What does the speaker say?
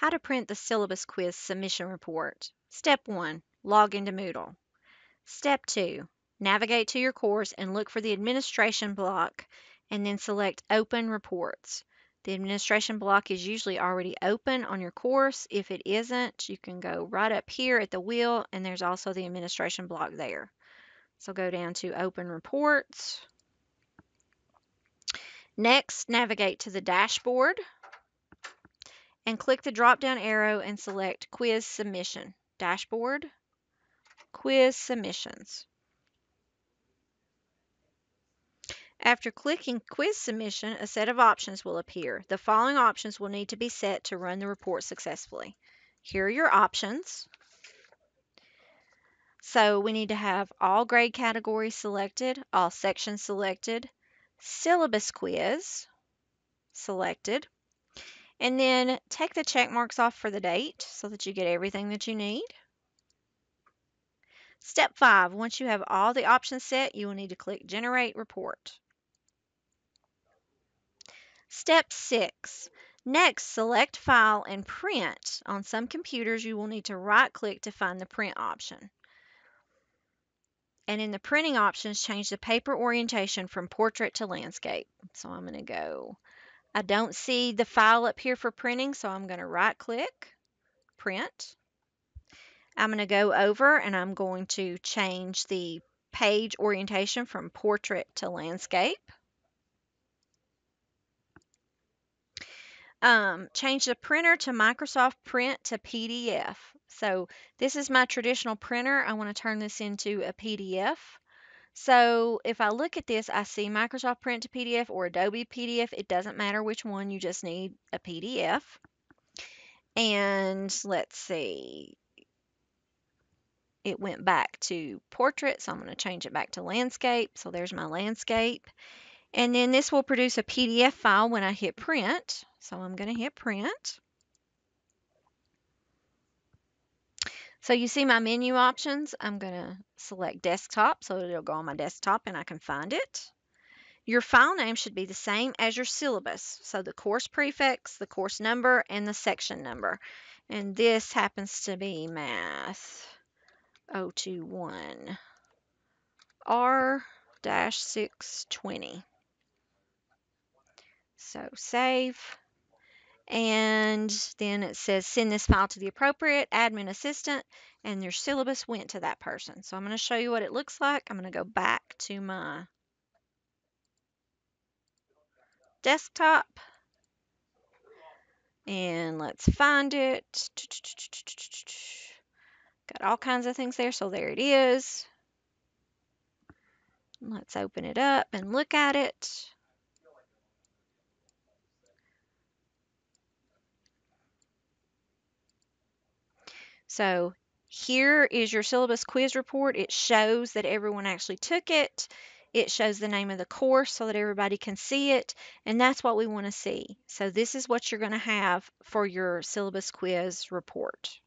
How to print the syllabus quiz submission report. Step 1. Log into Moodle. Step 2. Navigate to your course and look for the administration block and then select Open Reports. The administration block is usually already open on your course. If it isn't, you can go right up here at the wheel and there's also the administration block there. So go down to Open Reports. Next, navigate to the dashboard and click the drop down arrow and select Quiz Submission. Dashboard, Quiz Submissions. After clicking Quiz Submission, a set of options will appear. The following options will need to be set to run the report successfully. Here are your options. So we need to have all grade categories selected, all sections selected, syllabus quiz selected, and then take the check marks off for the date so that you get everything that you need. Step 5. Once you have all the options set, you will need to click Generate Report. Step 6. Next, select File and Print. On some computers, you will need to right-click to find the Print option. And in the printing options, change the paper orientation from portrait to landscape. So I'm going to go I don't see the file up here for printing, so I'm going to right click, print. I'm going to go over and I'm going to change the page orientation from portrait to landscape. Um, change the printer to Microsoft Print to PDF. So this is my traditional printer. I want to turn this into a PDF. So if I look at this, I see Microsoft Print to PDF or Adobe PDF. It doesn't matter which one, you just need a PDF. And let's see, it went back to portrait, so I'm going to change it back to landscape. So there's my landscape. And then this will produce a PDF file when I hit print. So I'm going to hit print. So you see my menu options. I'm going to select desktop so it'll go on my desktop and I can find it. Your file name should be the same as your syllabus. So the course prefix, the course number, and the section number. And this happens to be Math 021 R-620. So save and then it says send this file to the appropriate admin assistant and your syllabus went to that person. So I'm going to show you what it looks like. I'm going to go back to my desktop and let's find it. Got all kinds of things there. So there it is. Let's open it up and look at it. So here is your syllabus quiz report. It shows that everyone actually took it. It shows the name of the course so that everybody can see it. And that's what we want to see. So this is what you're going to have for your syllabus quiz report.